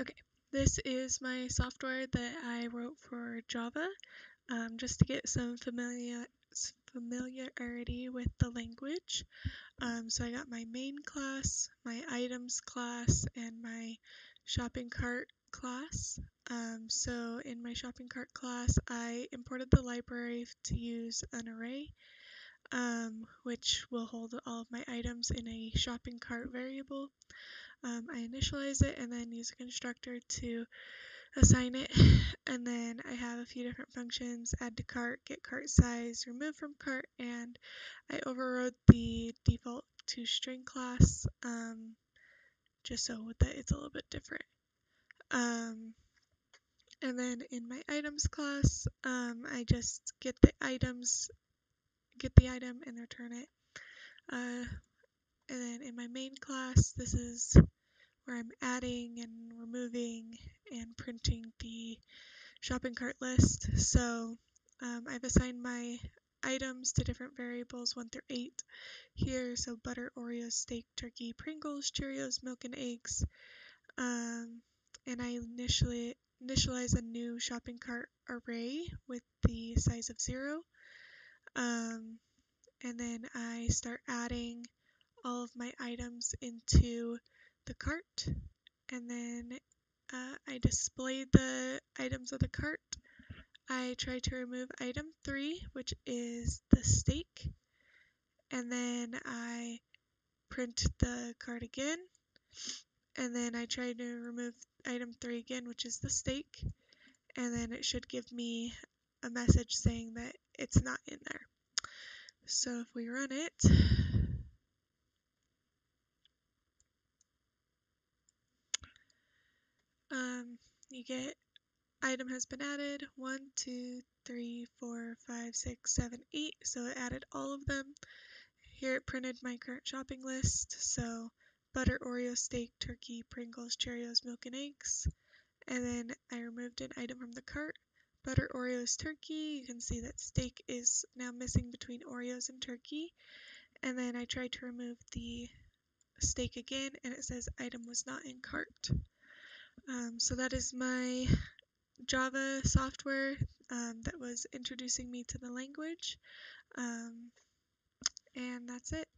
Okay, this is my software that I wrote for Java um, just to get some familiar familiarity with the language. Um, so I got my main class, my items class, and my shopping cart class. Um, so in my shopping cart class, I imported the library to use an array, um, which will hold all of my items in a shopping cart variable. Um, I initialize it and then use a constructor to assign it. And then I have a few different functions, add to cart, get cart size, remove from cart, and I overrode the default to string class um, just so that it's a little bit different. Um, and then in my items class, um, I just get the items, get the item and return it. Uh, and then in my main class, this is where I'm adding and removing and printing the shopping cart list. So um, I've assigned my items to different variables 1 through 8 here. So butter, Oreos, steak, turkey, Pringles, Cheerios, milk, and eggs. Um, and I initially initialize a new shopping cart array with the size of 0. Um, and then I start adding all of my items into the cart. And then uh, I display the items of the cart. I try to remove item 3, which is the steak, and then I print the cart again, and then I try to remove item 3 again, which is the steak, and then it should give me a message saying that it's not in there. So if we run it, um, you get item has been added, one, two, three, four, five, six, seven, eight. So it added all of them. Here it printed my current shopping list. So butter, Oreo, steak, turkey, Pringles, Cheerios, milk, and eggs. And then I removed an item from the cart. Butter, Oreos, turkey. You can see that steak is now missing between Oreos and turkey. And then I tried to remove the steak again and it says item was not in cart. Um, so that is my Java software um, that was introducing me to the language. Um, and that's it.